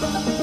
Bye.